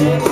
네.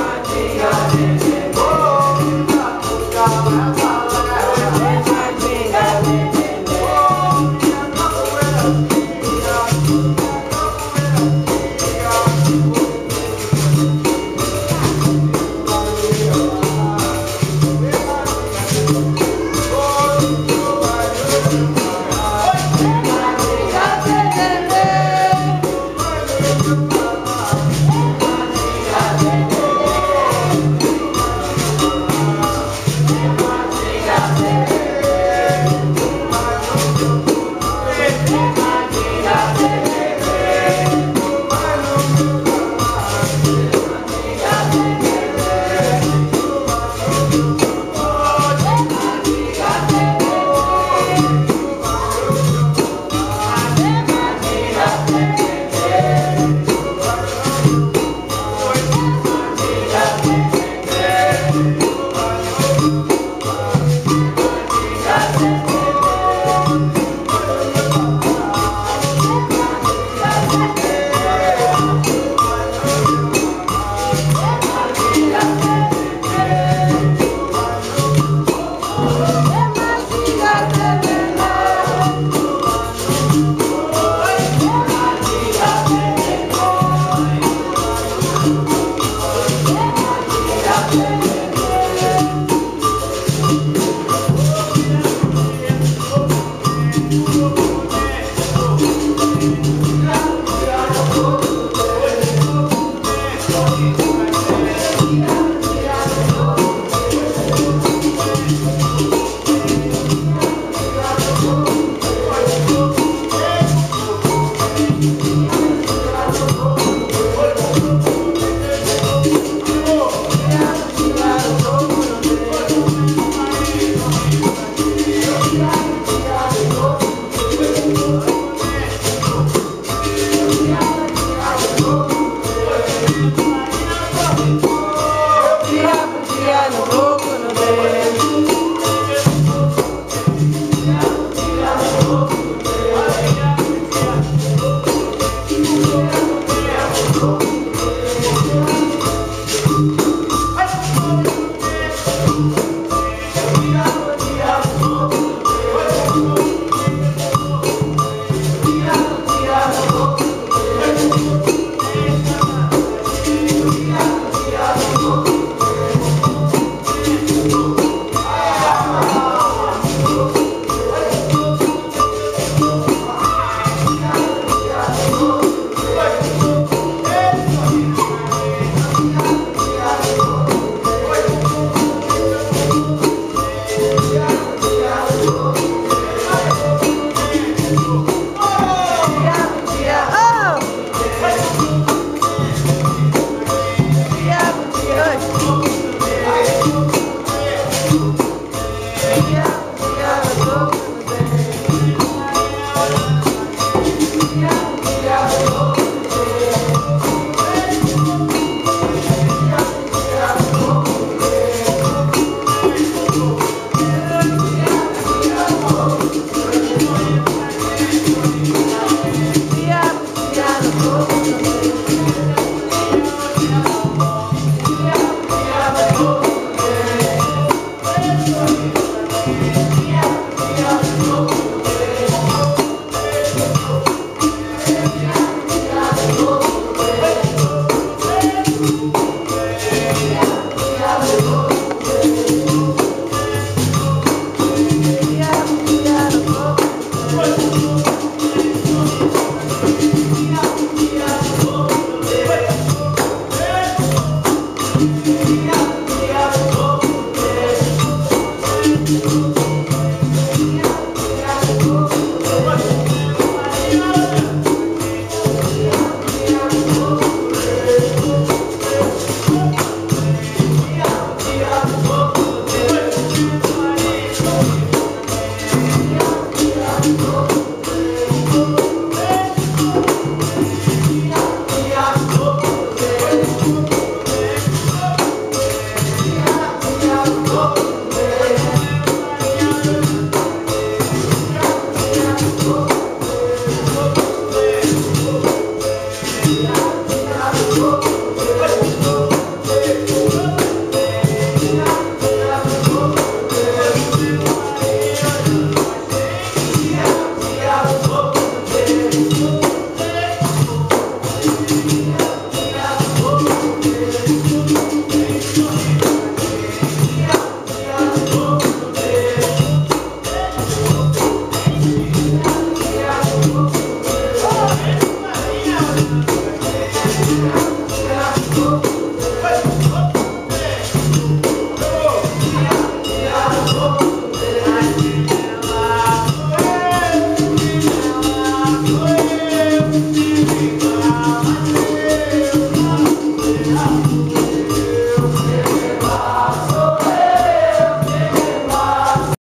Yeah.